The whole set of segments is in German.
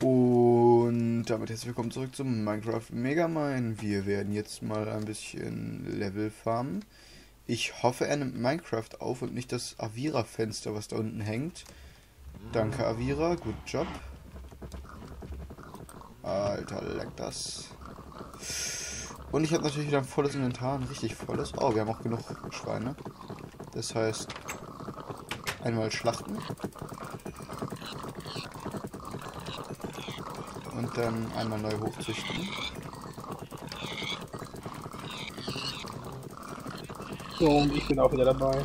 Und damit herzlich willkommen zurück zum Minecraft Megamind. Wir werden jetzt mal ein bisschen Level farmen. Ich hoffe, er nimmt Minecraft auf und nicht das Avira-Fenster, was da unten hängt. Danke, Avira. Gut Job. Alter, leck das. Und ich habe natürlich wieder ein volles Inventar, ein richtig volles. Oh, wir haben auch genug Schweine. Das heißt, einmal schlachten. Und dann einmal neu hochzüchten. So, und ich bin auch wieder dabei.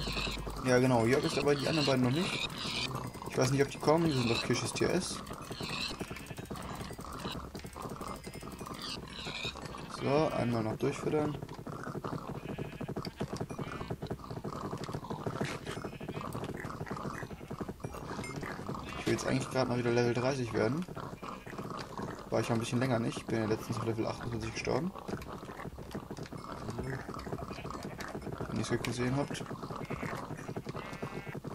Ja genau, Jörg ist dabei, die anderen beiden noch nicht. Ich weiß nicht, ob die kommen, die sind auf Kirches TS. So, einmal noch durchfüttern. Ich will jetzt eigentlich gerade mal wieder Level 30 werden. War ich ja ein bisschen länger nicht. Bin ja letztens auf Level 28 gestorben. Wenn ihr es gesehen habt.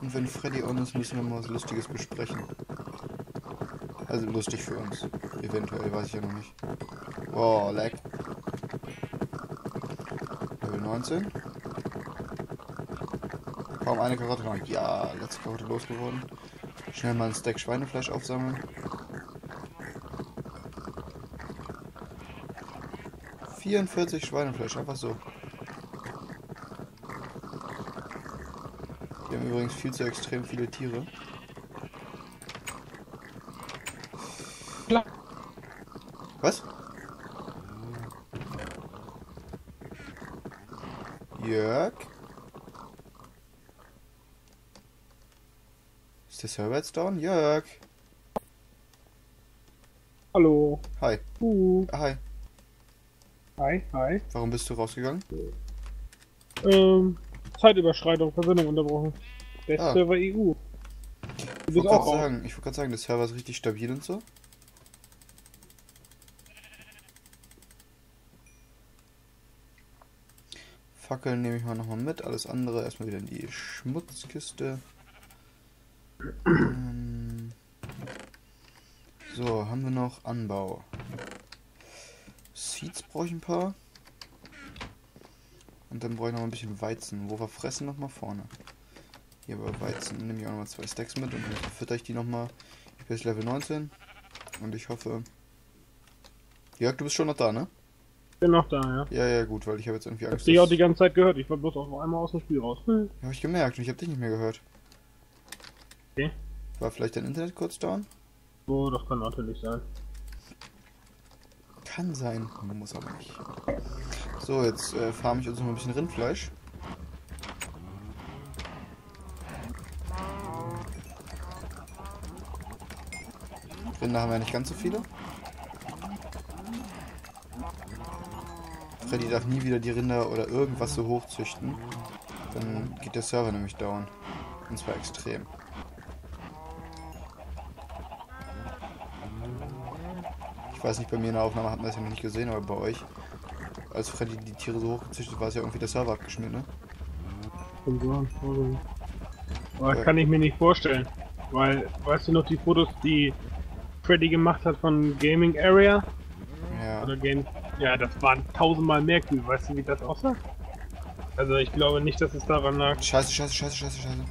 Und wenn Freddy on ist, müssen wir mal was Lustiges besprechen. Also lustig für uns. Eventuell, weiß ich ja noch nicht. Oh, lag. Level 19. Kaum eine Karotte noch. Ja, letzte Karotte losgeworden. Schnell mal ein Stack Schweinefleisch aufsammeln. 44 Schweinefleisch, einfach so. Wir haben übrigens viel zu extrem viele Tiere. Klar. Was? Jörg? Ist der Server jetzt down? Jörg? Hallo. Hi. Uh. Hi. Hi, hi. Warum bist du rausgegangen? Ähm, Zeitüberschreitung, Verbindung unterbrochen. Der Ah. Server EU. Ich wollte gerade sagen, ich gerade sagen, der Server ist richtig stabil und so. Fackeln nehme ich mal nochmal mit. Alles andere erstmal wieder in die Schmutzkiste. Ähm, So, haben wir noch Anbau. Seeds brauche ich ein paar. Und dann brauche ich noch ein bisschen Weizen. Wo wir fressen nochmal vorne. Hier bei Weizen nehme ich auch nochmal zwei Stacks mit und dann fütter ich die nochmal. Ich bin jetzt Level 19. Und ich hoffe. Jörg, du bist schon noch da, ne? Bin noch da, ja. Ja, ja, gut, weil ich habe jetzt irgendwie Ich hab Angst. dich auch die ganze Zeit gehört. Ich war bloß auch noch einmal aus dem Spiel raus. Hm. Habe ich gemerkt und ich habe dich nicht mehr gehört. Okay. War vielleicht dein Internet kurz down? So, das kann natürlich sein. Kann sein, muss aber nicht. So, jetzt äh, farme ich uns noch ein bisschen Rindfleisch. Rinder haben wir nicht ganz so viele. Freddy darf nie wieder die Rinder oder irgendwas so hoch züchten. Dann geht der Server nämlich down. Und zwar extrem. Weiß nicht, bei mir in der Aufnahme hat man das ja noch nicht gesehen, aber bei euch, als Freddy die Tiere so hochgezüchtet war es ja irgendwie der Server abgeschmiert, ne? Aber das kann ich mir nicht vorstellen. Weil, weißt du noch die Fotos, die Freddy gemacht hat von Gaming Area? Ja. Oder Game. Ja, das waren tausendmal mehr Kühe. Weißt du, wie das aussah? Also, ich glaube nicht, dass es daran lag. Scheiße, scheiße, scheiße, scheiße, scheiße.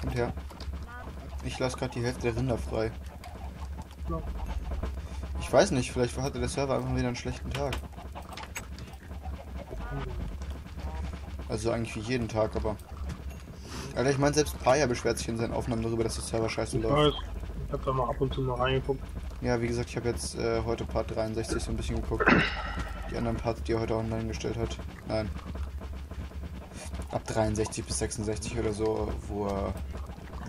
Kommt her. Ich lasse gerade die Hälfte der Rinder frei. Ja. Ich weiß nicht, vielleicht hatte der Server einfach wieder einen schlechten Tag. Also eigentlich wie jeden Tag, aber. Alter, ich meine, selbst Paya beschwert sich in seinen Aufnahmen darüber, dass der Server scheiße Ich läuft. weiß. Ich hab da mal ab und zu mal reingeguckt. Ja, wie gesagt, ich habe jetzt äh, heute Part 63 so ein bisschen geguckt. Die anderen Parts, die er heute online gestellt hat. Nein. Ab 63 bis 66 oder so, wo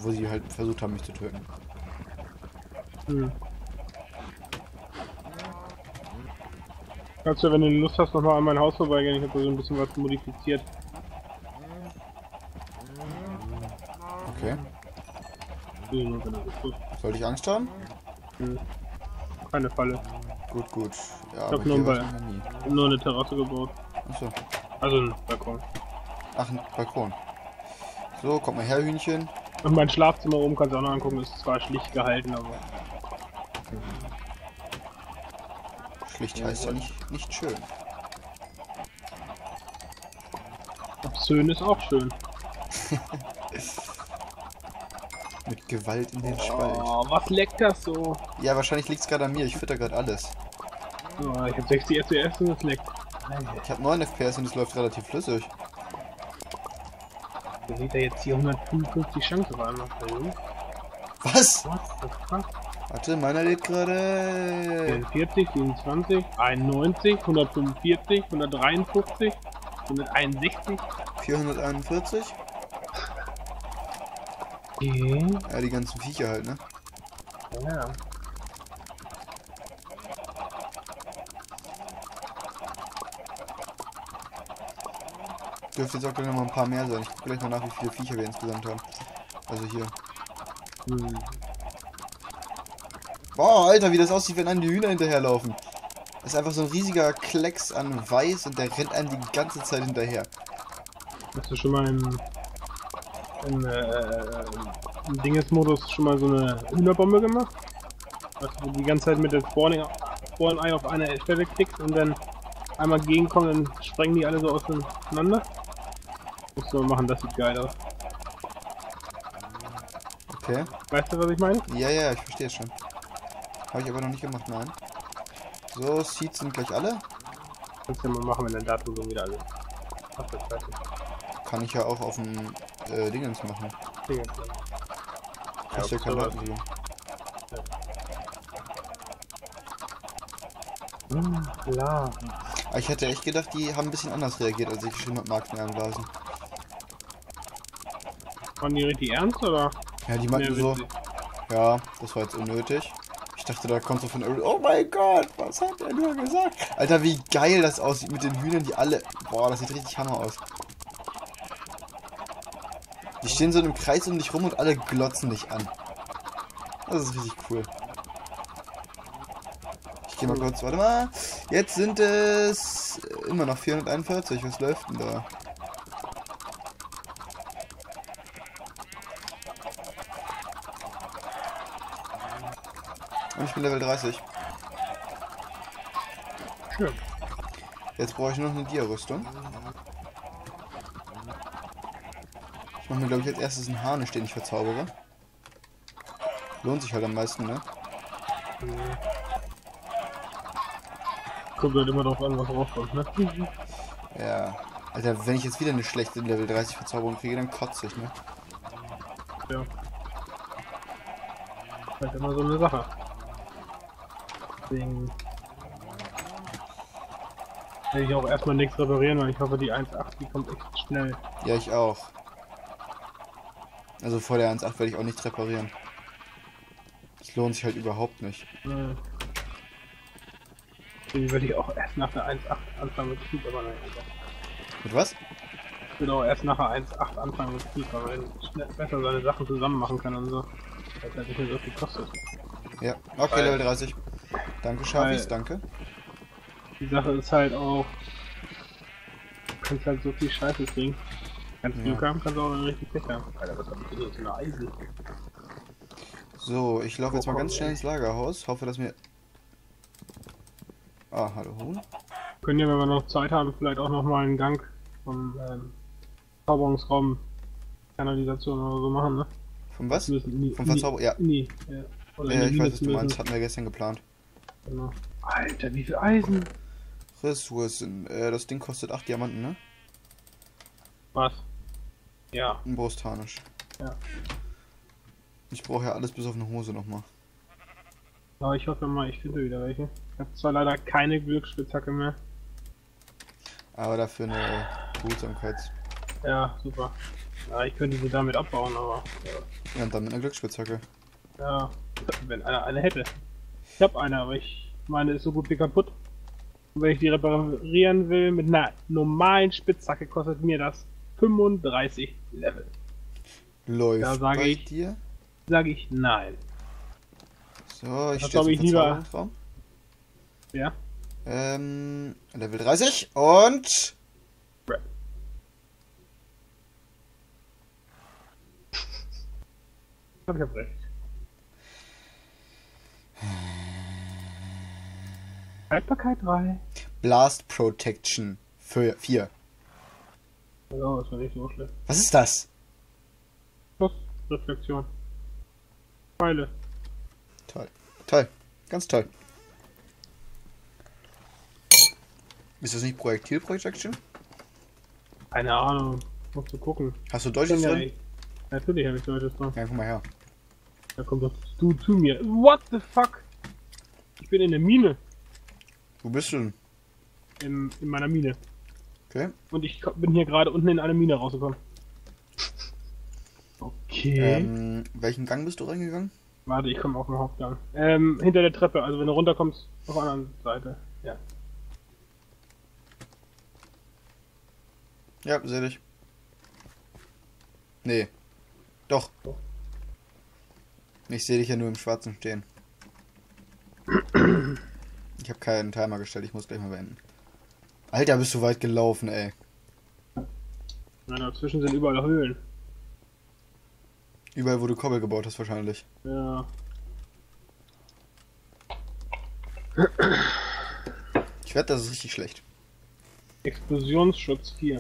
wo sie halt versucht haben, mich zu töten. Hm. Kannst du, wenn du Lust hast, nochmal an mein Haus vorbeigehen? Ich habe da so ein bisschen was modifiziert. Okay. Nur Lust hast. Sollte ich Angst haben? Hm. Keine Falle. Gut, gut. Ja, hab nur ich noch nie. Ich hab nur eine Terrasse gebaut. Achso. Also ein Balkon. Ach, ein Balkon. So, kommt mal her, Hühnchen. Und mein Schlafzimmer oben kannst du auch noch angucken. Ist zwar schlicht gehalten, aber Schlicht heißt ja nicht, nicht schön. Obszön ist auch schön. Mit Gewalt in den Spalt. Oh, was leckt das so? Ja, wahrscheinlich liegt es gerade an mir. Ich fütter gerade alles. Oh, ich hab 60 FPS und es leckt. Ich habe 9 FPS und es läuft relativ flüssig. Da sieht er jetzt hier 155 Chance auf einmal. Was? Was? Das ist krass. Warte, meiner lädt gerade. 44, 27, 91, 145, 153, 161. 441? Okay. Ja, die ganzen Viecher halt, ne? Ja. Dürfte jetzt auch gleich noch mal ein paar mehr sein. Ich gucke gleich mal nach, wie viele Viecher wir insgesamt haben. Also hier. Hm. Boah, Alter, wie das aussieht, wenn einem die Hühner hinterherlaufen. Das ist einfach so ein riesiger Klecks an Weiß und der rennt einem die ganze Zeit hinterher. Hast du schon mal im, im, äh, im Dinges-Modus schon mal so eine Hühnerbombe gemacht? Weißt du, die ganze Zeit mit dem Spawning, Spawn-Ei auf eine Stelle klickst und dann einmal gegenkommen, dann sprengen die alle so auseinander? Musst du mal machen, das sieht geil aus. Okay. Weißt du, was ich meine? Ja, ja, ich verstehe es schon. Habe ich aber noch nicht gemacht, nein. So, Seeds sind gleich alle. Kannst du ja mal machen, wenn dein Datum so wieder alles. Ach, das weiß Kann ich ja auch auf dem äh, Dingens machen. ich. Ja, Hast ja kein sowas. Datum. Hm, klar. Aber ich hätte echt gedacht, die haben ein bisschen anders reagiert, als ich geschrieben habe, Marken einblasen. Waren die richtig ernst, oder? Ja, die meinten Nee, so, ja, das war jetzt unnötig. Ich dachte, da kommt so von oh mein Gott, was hat er nur gesagt? Alter, wie geil das aussieht mit den Hühnern, die alle, boah, das sieht richtig hammer aus. Die stehen so in einem Kreis um dich rum und alle glotzen dich an. Das ist richtig cool. Ich geh mal kurz, warte mal. Jetzt sind es immer noch 441. Was läuft denn da? Ich bin Level 30. Schön. Jetzt brauche ich noch eine Dia-Rüstung. Ich mache mir, glaube ich, als erstes einen Harnisch, den ich verzaubere. Lohnt sich halt am meisten, ne? Kommt halt immer drauf an, was rauskommt, ne? Ja. Alter, wenn ich jetzt wieder eine schlechte Level 30 Verzauberung kriege, dann kotze ich, ne? Ja. Halt immer so eine Sache. Deswegen will ich auch erstmal nichts reparieren, weil ich hoffe, die 1.8, die kommt echt schnell. Ja, ich auch. Also vor der 1.8 werde ich auch nicht reparieren. Das lohnt sich halt überhaupt nicht. Äh, Deswegen würde ich auch erst nach der 1.8 anfangen mit Krieg, aber nein. Mit was? Ich würde auch erst nach der 1.8 anfangen mit Krieg, weil man schnell besser seine Sachen zusammen machen kann und so. Es halt nicht mehr so viel kostet. Ja. Okay, Level 30. Danke, Schafis, danke. Die Sache ist halt auch, du kannst halt so viel Scheiße kriegen. Kannst du Ja. Glück haben, kannst du auch einen richtig Pech haben. Alter, was hab ich denn für eine Eisen? So, ich laufe jetzt mal ganz schnell ins Lagerhaus. Hoffe, dass mir... Ah, hallo Huhn. Können ja, wenn wir noch Zeit haben, vielleicht auch noch mal einen Gang vom ähm, Zauberungsraum Kanalisation oder so machen, ne? Von was? Müssen die, Vom Verzauber... Ja. die, ja. Oder die ich weiß, was du meinst. Hatten wir gestern geplant. Genau. Alter, wie viel Eisen? Ressourcen. Äh, das Ding kostet 8 Diamanten, ne? Was? Ja. Ein Brustharnisch. Ja. Ich brauche ja alles bis auf eine Hose nochmal. Aber ich hoffe mal, ich finde wieder welche. Ich habe zwar leider keine Glücksspitzhacke mehr. Aber dafür eine Behutsamkeits... Ja, super. Ja, ich könnte sie damit abbauen, aber Ja, und dann mit einer Glücksspitzhacke. ja, wenn einer eine hätte. Ich habe eine, aber ich meine ist so gut wie kaputt. Und wenn ich die reparieren will mit einer normalen Spitzhacke, kostet mir das 35 Level. Läuft Da sage ich- dir. Sage ich nein. So, ich im ich lieber-. Ja? Ähm, Level 30 und... Brett. Ich glaube, ich habe recht. Haltbarkeit 3. Blast Protection 4. Ja, das war nicht so schlecht. Was ist das? Plus Reflexion. Pfeile. Toll. Toll. Ganz toll. Ist das nicht Projektil Protection? Keine Ahnung. Musst du gucken. Hast du Deutsches Ja, drin? ich- Natürlich habe ich Deutsches drin. Ja, guck mal her. Da kommt doch du zu mir. What the fuck? Ich bin in der Mine. Wo bist du denn? In, in meiner Mine. Okay. Und ich bin hier gerade unten in eine Mine rausgekommen. Okay. Ähm, welchen Gang bist du reingegangen? Warte, ich komme auf den Hauptgang. Ähm, hinter der Treppe, also wenn du runterkommst, auf der anderen Seite. Ja. Ja, seh dich. Nee. Doch. Doch. Ich sehe dich ja nur im Schwarzen stehen. Ich habe keinen Timer gestellt, ich muss gleich mal beenden. Alter, bist du weit gelaufen, ey. Ja, dazwischen sind überall Höhlen. Überall, wo du Kobbel gebaut hast, wahrscheinlich. Ja. Ich wette, das ist richtig schlecht. Explosionsschutz 4.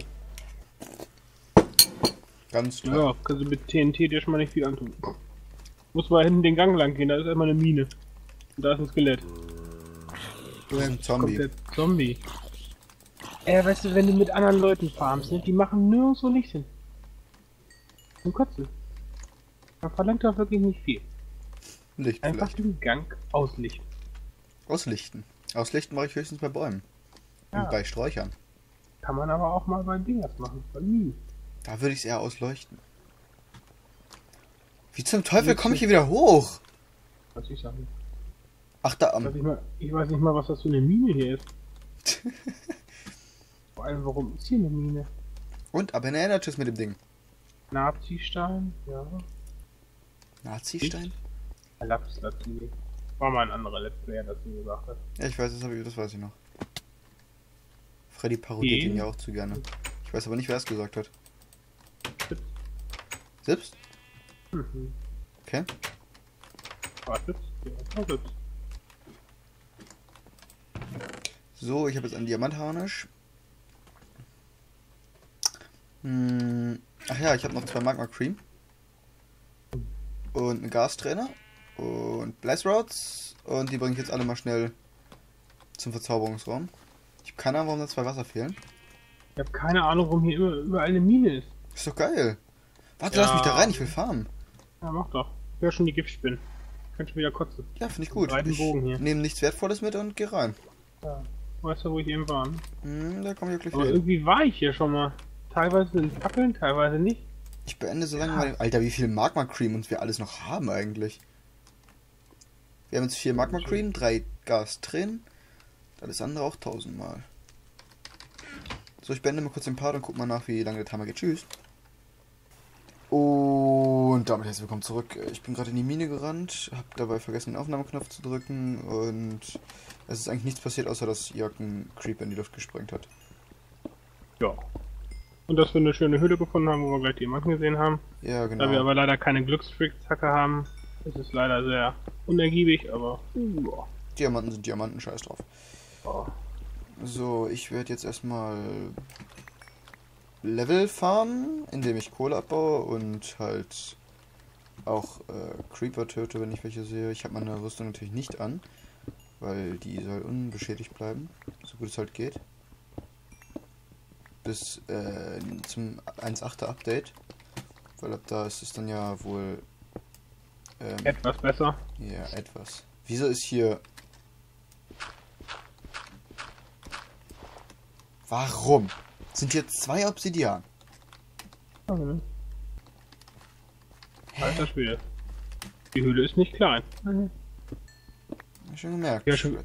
Ganz toll. Ja, kannst du mit TNT dir schon mal nicht viel antun. Muss mal hinten den Gang lang gehen, da ist erstmal eine Mine. Und da ist ein Skelett. Das ist ein Zombie. Kommt der Zombie. Äh, weißt du, wenn du mit anderen Leuten farmst, ne, die machen nirgendwo Licht hin. Zum Kotzen. Man verlangt doch wirklich nicht viel. Licht Einfach vielleicht. den Gang auslichten. Auslichten. Auslichten mache ich höchstens bei Bäumen. Ja. Und bei Sträuchern. Kann man aber auch mal bei Dingers machen, bei Minen. Da würde ich es eher ausleuchten. Wie zum Teufel komme ich du- hier wieder hoch? Was ich sagen. Ach, da Ich weiß, am. nicht mal, ich weiß nicht mal, was das für eine Mine hier ist. Vor allem, warum ist hier eine Mine? Und, aber ne, tschüss mit dem Ding. Nazi-Stein, ja. Nazi-Stein? Lapslazuli. War mal ein anderer Let's Player, das mir gesagt hat. Ja, ich weiß, das, hab ich, das weiß ich noch. Freddy parodiert Die? ihn ja auch zu gerne. Ich weiß aber nicht, wer es gesagt hat. Sips. Sips? Mhm. Okay. War Sips? Ja, war Sips. So, ich habe jetzt einen Diamantharnisch. Hm, ach ja, ich habe noch zwei Magma Cream. Und einen Gastrainer. Und Blaze Rods. Und die bringe ich jetzt alle mal schnell zum Verzauberungsraum. Ich habe keine Ahnung, warum da zwei Wasser fehlen. Ich habe keine Ahnung, warum hier immer, überall eine Mine ist. Ist doch geil. Warte, Ja. lass mich da rein, ich will farmen. Ja, mach doch. Ich höre schon die Giftspinnen. Kann schon wieder kotzen. Ja, finde ich gut. Ich Bogen hier. nehme nichts Wertvolles mit und geh rein. Ja. Weißt du, wo ich eben war? Hm, da komme ich wirklich Aber hin. irgendwie war ich hier schon mal. Teilweise sind Fackeln, teilweise nicht. Ich beende so lange Ja. mal den... Alter, wie viel Magma Cream uns wir alles noch haben eigentlich. Wir haben jetzt vier Magma Cream, drei Gastränen. Das andere auch tausendmal. So, ich beende mal kurz den Part und guck mal nach, wie lange der Timer geht. Tschüss. Und damit herzlich willkommen zurück. Ich bin gerade in die Mine gerannt, habe dabei vergessen, den Aufnahmeknopf zu drücken und es ist eigentlich nichts passiert, außer dass Jörg einen Creeper in die Luft gesprengt hat. Ja. Und dass wir eine schöne Höhle gefunden haben, wo wir gleich Diamanten gesehen haben. Ja, genau. Da wir aber leider keine Glücksspitzhacke haben, ist es leider sehr unergiebig, aber ja. Diamanten sind Diamanten, scheiß drauf. So, ich werde jetzt erstmal Level farmen, indem ich Kohle abbaue und halt auch äh, Creeper töte, wenn ich welche sehe. Ich habe meine Rüstung natürlich nicht an, weil die soll unbeschädigt bleiben, so gut es halt geht. Bis äh, zum 1.8. Update, weil ab da ist es dann ja wohl ähm, etwas besser. ja, etwas. Wieso ist hier. Warum? Sind hier zwei Obsidian? Mhm. Alter Schwede. Die Höhle ist nicht klein. Ich schon gemerkt. Ja, schon-.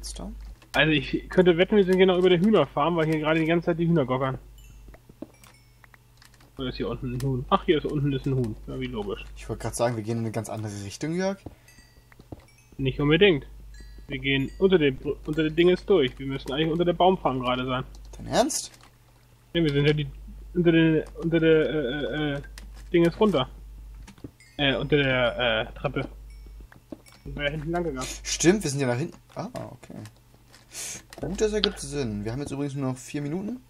Also ich könnte wetten, wir sind genau über der Hühnerfarm, weil hier gerade die ganze Zeit die Hühner gockern. Oder ist hier unten ein Huhn? Ach, hier ist unten ist ein Huhn. Ja, wie logisch. Ich wollte gerade sagen, wir gehen in eine ganz andere Richtung, Jörg. Nicht unbedingt. Wir gehen unter dem unter dem Dinges durch. Wir müssen eigentlich unter der Baumfarm gerade sein. Dein Ernst? Ja, wir sind ja die unter der unter der äh, äh, äh, Dinges runter. Äh, unter der äh, Treppe. Sind wir ja hinten lang gegangen. Stimmt, wir sind ja nach hinten. Ah, okay. Gut, das ergibt Sinn. Wir haben jetzt übrigens nur noch vier Minuten.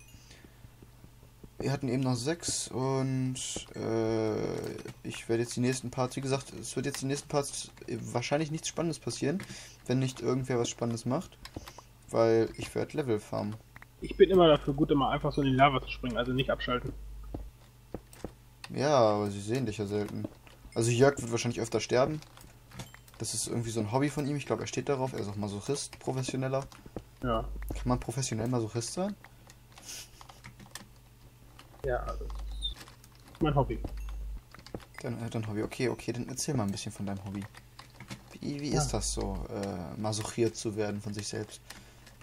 Wir hatten eben noch sechs und äh, ich werde jetzt die nächsten Parts, wie gesagt, es wird jetzt die nächsten Parts wahrscheinlich nichts Spannendes passieren, wenn nicht irgendwer was Spannendes macht, weil ich werde Level farmen. Ich bin immer dafür gut, immer einfach so in die Lava zu springen, also nicht abschalten. Ja, aber sie sehen dich ja selten. Also Jörg wird wahrscheinlich öfter sterben. Das ist irgendwie so ein Hobby von ihm. Ich glaube, er steht darauf. Er ist auch Masochist, professioneller. Ja. Kann man professionell Masochist sein? Ja, also. Mein Hobby. Dein, äh, dein Hobby. Okay, okay, dann erzähl mal ein bisschen von deinem Hobby. Wie, wie Ja. ist das so, äh, masochiert zu werden von sich selbst?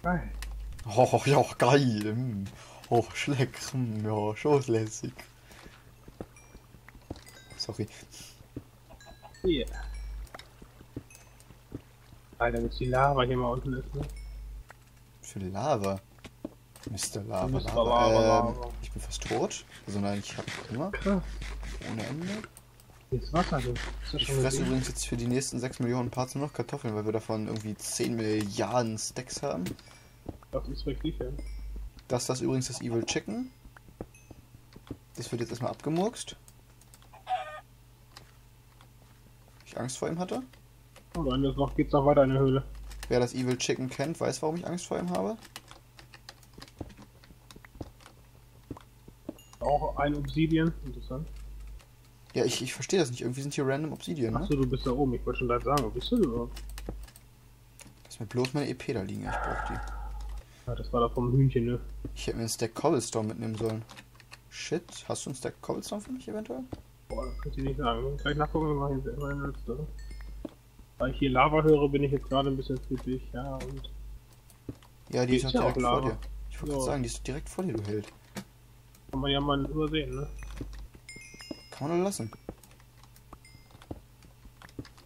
Geil. Oh, ja, geil. Mm. Oh, schleck. Mm, ja, schon lässig. Sorry. Yeah. Alter, jetzt die Lava hier mal unten ist, ne? Für Lava. Mr. Lava, Mr. Lava. Lava, ähm, Lava. Ich bin fast tot. Also nein, ich hab immer. Krass. Ohne Ende. Ist Wasser, du. Ist das Ich fresse übrigens jetzt für die nächsten 6 Millionen Parts nur noch Kartoffeln, weil wir davon irgendwie 10 Milliarden Stacks haben. Das ist ja. Das, das ist übrigens das Evil Chicken. Das wird jetzt erstmal abgemurkst. Ich Angst vor ihm hatte. Und ist noch, geht's noch weiter in der Höhle. Wer das Evil Chicken kennt, weiß, warum ich Angst vor ihm habe. Auch ein Obsidian. Interessant. Ja, ich, ich verstehe das nicht. Irgendwie sind hier random Obsidian, ne? Achso, du bist da oben. Ich wollte schon gerade sagen, wo bist du überhaupt? Lass mir bloß meine EP da liegen. Ich brauch die. Ja, das war da vom Hühnchen, ne? Ich hätte mir einen Stack Cobblestone mitnehmen sollen. Shit, hast du einen Stack Cobblestone für mich eventuell? Boah, das kann ich nicht sagen. Gleich nachgucken, wir machen jetzt meine letzte. Weil ich hier Lava höre, bin ich jetzt gerade ein bisschen friedlich, ja, und Ja, die ist noch ja direkt vor dir. Ich wollte gerade sagen, die ist direkt vor dir, du Held. kann man ja mal übersehen, ne? Kann man doch lassen.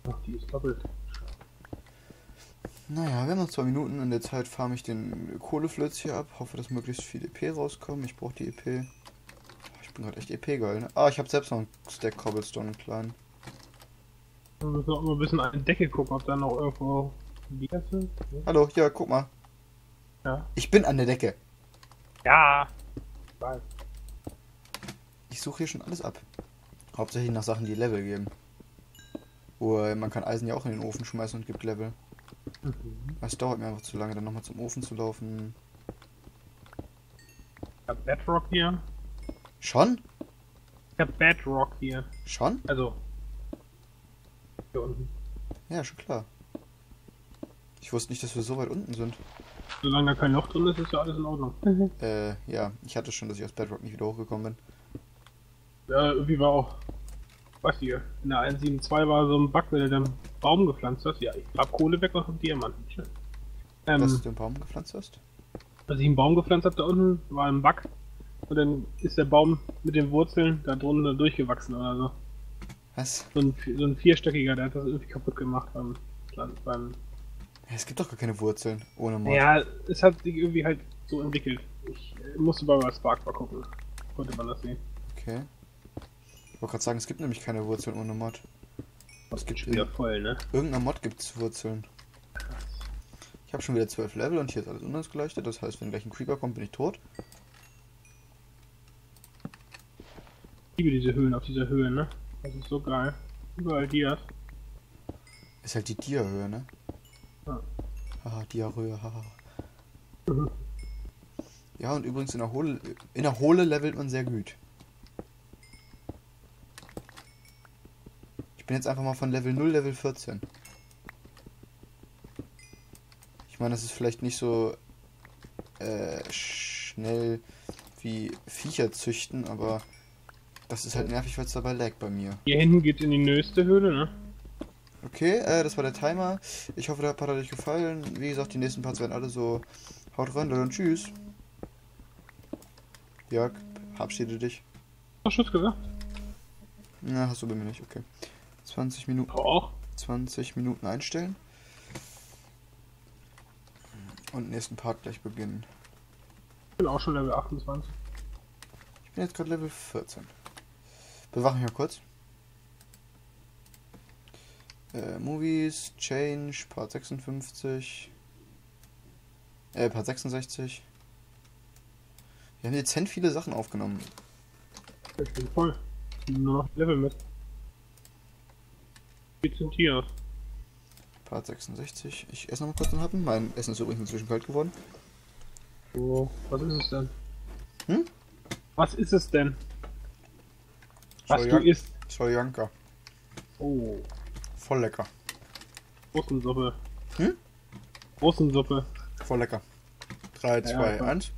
Ach, die ist doppelt. Naja, wir haben noch zwei Minuten. In der Zeit farme ich den Kohleflöz hier ab. Hoffe, dass möglichst viel EP rauskommen. Ich brauche die EP. Ich bin gerade echt EP-geil, ne? Ah, ich habe selbst noch einen Stack Cobblestone, einen kleinen. Wir müssen auch mal ein bisschen an die Decke gucken, ob da noch irgendwo Lieder sind. Hallo, ja, guck mal. Ja. Ich bin an der Decke. Ja! Weiß. Ich suche hier schon alles ab. Hauptsächlich nach Sachen, die Level geben. Wo man kann Eisen ja auch in den Ofen schmeißen und gibt Level. Mhm. Es dauert mir einfach zu lange, dann nochmal zum Ofen zu laufen. Ich hab Bedrock hier. Schon? Ich hab Bedrock hier. Schon? Also. Hier unten. Ja, schon klar. Ich wusste nicht, dass wir so weit unten sind. Solange da kein Loch drin ist, ist ja alles in Ordnung. Äh, ja, ich hatte schon, dass ich aus Bedrock nicht wieder hochgekommen bin. Ja, irgendwie war auch. Was hier? In der 172 war so ein Bug, wenn du den Baum gepflanzt hast. Ja, ich hab Kohle weg und Diamanten. Schön. Ähm, Dass du den Baum gepflanzt hast? als ich einen Baum gepflanzt habe da unten, war ein Bug. Und dann ist der Baum mit den Wurzeln da drunter durchgewachsen oder so. Was? So ein, so ein vierstöckiger, der hat das irgendwie kaputt gemacht beim Pflanzen. Beim Ja, es gibt doch gar keine Wurzeln ohne Mod. ja, es hat sich irgendwie halt so entwickelt. Ich äh, musste bei Spark mal gucken. Konnte man das sehen. Okay. Ich wollte gerade sagen, es gibt nämlich keine Wurzeln ohne Mod. Es gibt Schon wieder voll, ne? irgendeiner Mod gibt's Wurzeln. Ich habe schon wieder 12 Level und hier ist alles unausgeleuchtet. Das heißt, wenn gleich ein Creeper kommt, bin ich tot. Ich liebe diese Höhen auf dieser Höhe, ne? Das ist so geil. Überall Dias. Ist halt die Dia-Höhe, ne? Ja. Haha, Dia-Höhe, haha. Mhm. Ja, und übrigens in der Hohle, in der Hohle levelt man sehr gut. Bin jetzt einfach mal von Level 0, Level 14. Ich meine, das ist vielleicht nicht so äh, schnell wie Viecher züchten, aber das ist halt nervig, weil es dabei lag bei mir. Hier hinten geht's in die nächste Höhle, ne? Okay, äh, das war der Timer. Ich hoffe, der Part hat euch gefallen. Wie gesagt, die nächsten Parts werden alle so. Haut rein, Leute, und tschüss. Jörg, verabschiede dich. Hast du Schuss gesagt? Na, hast du bei mir nicht, okay. 20 Minuten, Auch. 20 Minuten einstellen. Und nächsten Part gleich beginnen. Ich bin auch schon Level 28. Ich bin jetzt gerade Level 14. Bewache mich mal kurz. Äh, Movies, Change, Part 56. Äh, Part 66. Wir haben dezent viele Sachen aufgenommen. Ich bin voll. Nur noch Level mit. Wie sind hier? Part 66. Ich esse noch mal kurz einen Happen. Mein Essen ist übrigens inzwischen kalt geworden. So, was ist es denn? Hm? Was ist es denn? Was du Soljan- isst? Soljanka. Oh, Voll lecker. Russensuppe. Hm? Russensuppe. Voll lecker. 3, 2, ja. 1.